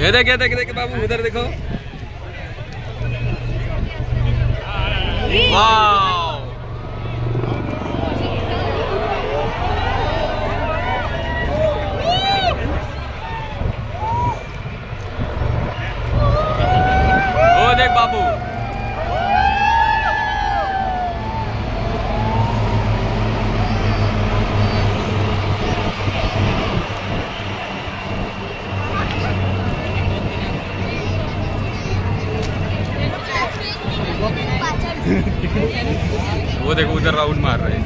ये देख देख देख बाबू उधर देखो। वाह ओ देख बाबू वो देखो उधर राउंड मार रहे हैं।